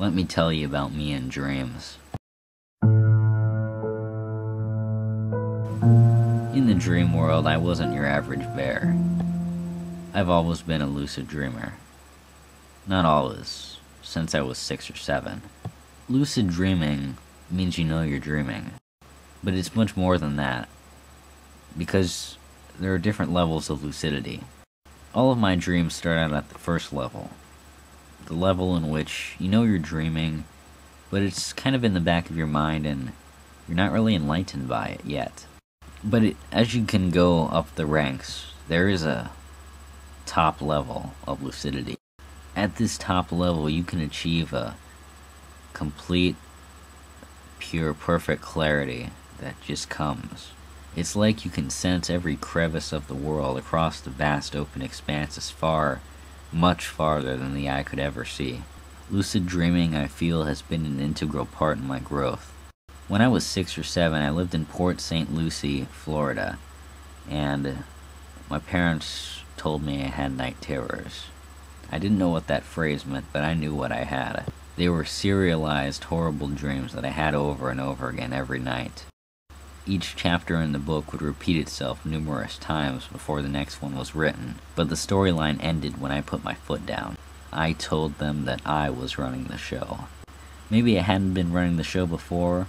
Let me tell you about me and dreams. In the dream world, I wasn't your average bear. I've always been a lucid dreamer. Not always, since I was six or seven. Lucid dreaming means you know you're dreaming, but it's much more than that, because there are different levels of lucidity. All of my dreams start out at the first level, the level in which you know you're dreaming, but it's kind of in the back of your mind and you're not really enlightened by it yet. But it, as you can go up the ranks, there is a top level of lucidity. At this top level, you can achieve a complete, pure, perfect clarity that just comes. It's like you can sense every crevice of the world across the vast open expanse as far, much farther than the eye could ever see. Lucid dreaming, I feel, has been an integral part in my growth. When I was six or seven, I lived in Port St. Lucie, Florida, and my parents told me I had night terrors. I didn't know what that phrase meant, but I knew what I had. They were serialized, horrible dreams that I had over and over again every night. Each chapter in the book would repeat itself numerous times before the next one was written, but the storyline ended when I put my foot down. I told them that I was running the show. Maybe I hadn't been running the show before,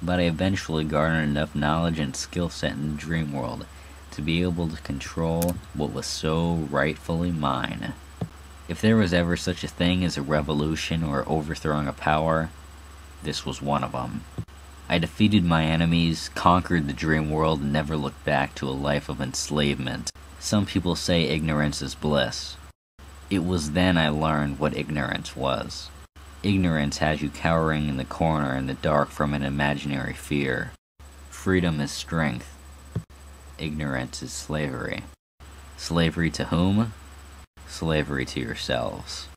but I eventually garnered enough knowledge and skill set in the dream world to be able to control what was so rightfully mine. If there was ever such a thing as a revolution or overthrowing a power, this was one of them. I defeated my enemies, conquered the dream world, and never looked back to a life of enslavement. Some people say ignorance is bliss. It was then I learned what ignorance was. Ignorance has you cowering in the corner in the dark from an imaginary fear. Freedom is strength ignorance is slavery. Slavery to whom? Slavery to yourselves.